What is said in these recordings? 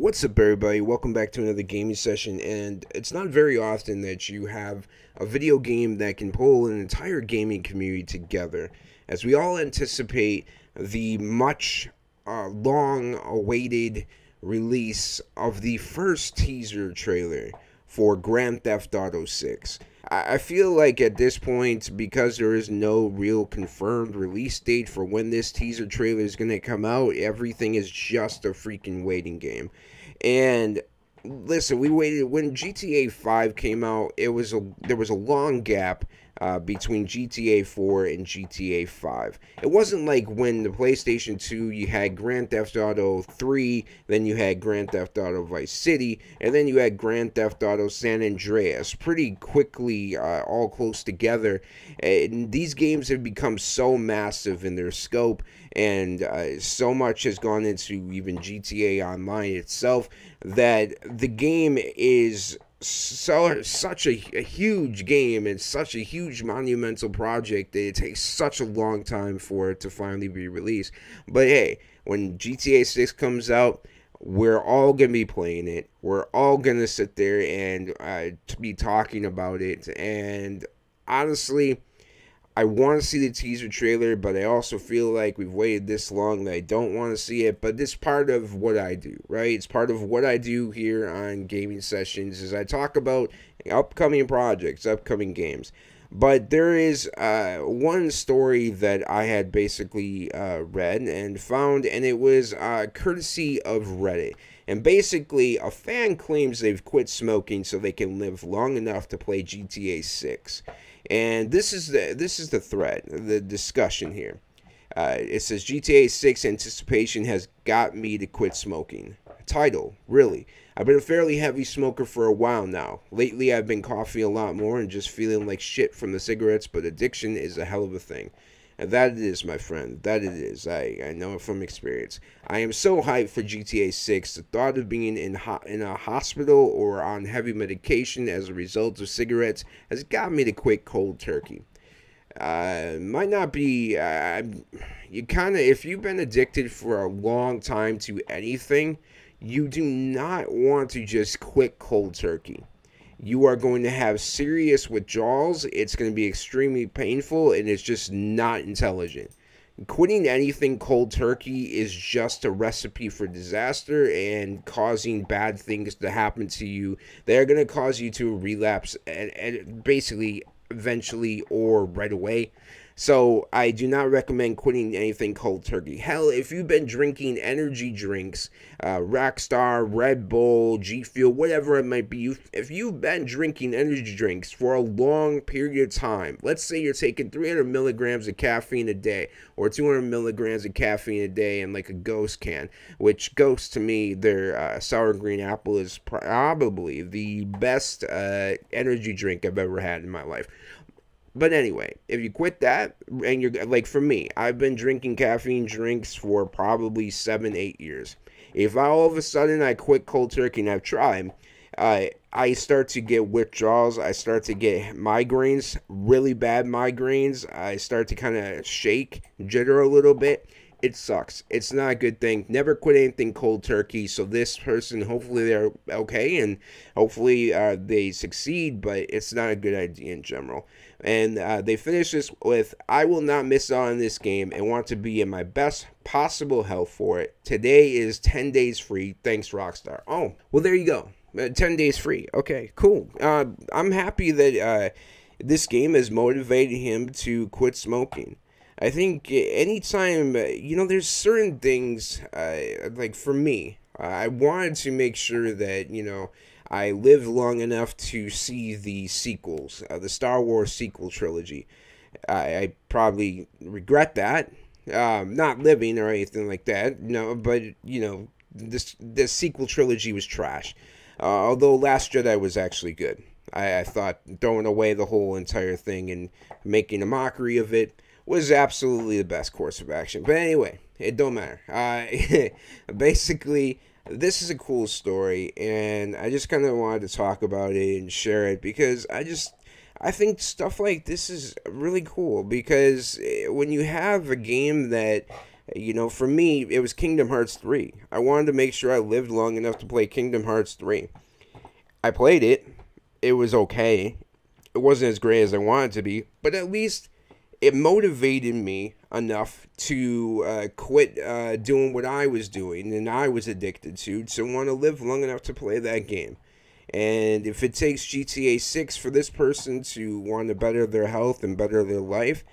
What's up, everybody? Welcome back to another gaming session. And it's not very often that you have a video game that can pull an entire gaming community together, as we all anticipate the much uh, long awaited release of the first teaser trailer for Grand Theft Auto 6. I feel like at this point, because there is no real confirmed release date for when this teaser trailer is going to come out, everything is just a freaking waiting game. And listen, we waited when GTA 5 came out. It was a there was a long gap uh, between GTA 4 and GTA 5. It wasn't like when the PlayStation 2 you had Grand Theft Auto 3, then you had Grand Theft Auto Vice City, and then you had Grand Theft Auto San Andreas. Pretty quickly, uh, all close together. And these games have become so massive in their scope, and uh, so much has gone into even GTA Online itself that the game is so such a, a, huge game and such a huge monumental project that it takes such a long time for it to finally be released. But hey, when GTA 6 comes out, we're all gonna be playing it. We're all gonna sit there and uh, be talking about it. And honestly, I want to see the teaser trailer, but I also feel like we've waited this long that I don't want to see it. But it's part of what I do, right? It's part of what I do here on gaming sessions is I talk about upcoming projects, upcoming games. But there is uh, one story that I had basically uh, read and found, and it was uh, courtesy of Reddit. And basically, a fan claims they've quit smoking so they can live long enough to play GTA 6. And this is the this is the thread, the discussion here. Uh, it says GTA 6 anticipation has got me to quit smoking. Title, really. I've been a fairly heavy smoker for a while now. Lately, I've been coughing a lot more and just feeling like shit from the cigarettes, but addiction is a hell of a thing. And that it is, my friend. That it is. I, I know it from experience. I am so hyped for GTA 6. The thought of being in, ho- in a hospital or on heavy medication as a result of cigarettes has got me to quit cold turkey. Uh, might not be. Uh, you kind of, if you've been addicted for a long time to anything, you do not want to just quit cold turkey you are going to have serious withdrawals. It's going to be extremely painful and it's just not intelligent. Quitting anything cold turkey is just a recipe for disaster and causing bad things to happen to you. They're going to cause you to relapse and, and basically eventually or right away. So I do not recommend quitting anything cold turkey. Hell, if you've been drinking energy drinks, uh, Rockstar, Red Bull, G Fuel, whatever it might be, if you've been drinking energy drinks for a long period of time, let's say you're taking 300 milligrams of caffeine a day or 200 milligrams of caffeine a day in like a Ghost can, which Ghost to me, their uh, sour green apple is probably the best uh, energy drink I've ever had in my life. But anyway, if you quit that, and you're like for me, I've been drinking caffeine drinks for probably seven, eight years. If I, all of a sudden I quit cold turkey and I've tried, I I start to get withdrawals. I start to get migraines, really bad migraines. I start to kind of shake, jitter a little bit it sucks. It's not a good thing. Never quit anything cold turkey. So this person, hopefully they're okay and hopefully uh, they succeed, but it's not a good idea in general. And uh, they finish this with, I will not miss out on this game and want to be in my best possible health for it. Today is 10 days free. Thanks, Rockstar. Oh, well, there you go. Uh, 10 days free. Okay, cool. Uh, I'm happy that uh, this game has motivated him to quit smoking. I think anytime, you know, there's certain things, uh, like for me, I wanted to make sure that, you know, I live long enough to see the sequels, uh, the Star Wars sequel trilogy. I, I probably regret that. Um, not living or anything like that, no, but, you know, this, this sequel trilogy was trash. Uh, although Last Jedi was actually good. I, I thought throwing away the whole entire thing and making a mockery of it was absolutely the best course of action. But anyway, it don't matter. Uh, basically, this is a cool story, and I just kind of wanted to talk about it and share it because I just I think stuff like this is really cool because eh, when you have a game that You know, for me, it was Kingdom Hearts 3. I wanted to make sure I lived long enough to play Kingdom Hearts 3. I played it. It was okay. It wasn't as great as I wanted to be, but at least it motivated me enough to uh, quit uh, doing what I was doing and I was addicted to to want to live long enough to play that game. And if it takes GTA 6 for this person to want to better their health and better their life,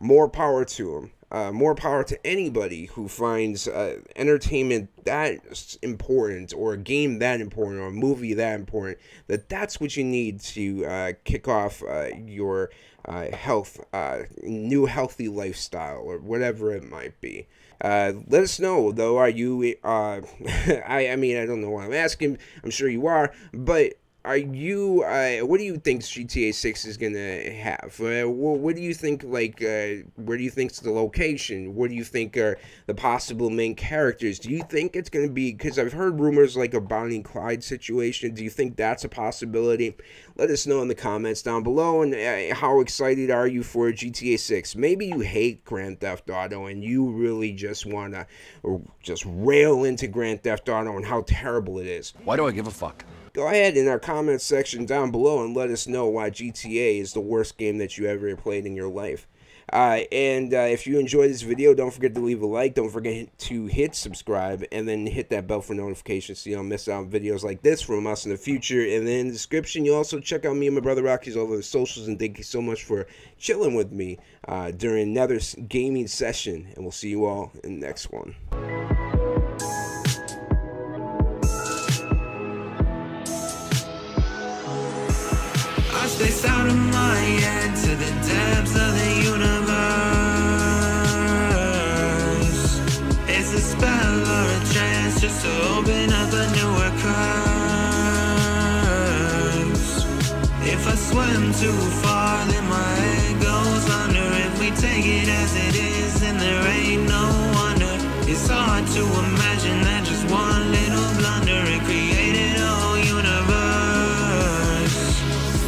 more power to them. Uh, more power to anybody who finds uh, entertainment that important or a game that important or a movie that important that that's what you need to uh, kick off uh, your uh, health uh, new healthy lifestyle or whatever it might be. Let us know though. Are you I, I mean i don't know why i'm asking. I'm sure you are. But are you uh, what do you think GTA 6 is gonna have? Uh, what, what, do you think like uh, where do you think's the location? What do you think are the possible main characters? Do you think it's gonna be because I've heard rumors like a Bonnie and Clyde situation. Do you think that's a possibility? Let us know in the comments down below and uh, how excited are you for GTA 6 maybe you hate Grand Theft Auto and you really just wanna just rail into Grand Theft Auto and how terrible it is. Why do I give a fuck go ahead in our comment section down below and let us know why GTA is the worst game that you ever played in your life. Uh, and uh, if you enjoyed this video, don't forget to leave a like. Don't forget to hit subscribe and then hit that bell for notifications so you don't miss out on videos like this from us in the future. And then in the description, you also check out me and my brother Rocky's over the socials. And thank you so much for chilling with me uh, during another gaming session. And we'll see you all in the next one. This out of my head to the depths of the universe. It's a spell or a chance just to open up a newer curse. If I swim too far, then my head goes under. If we take it as it is, then there ain't no wonder. It's hard to imagine that just one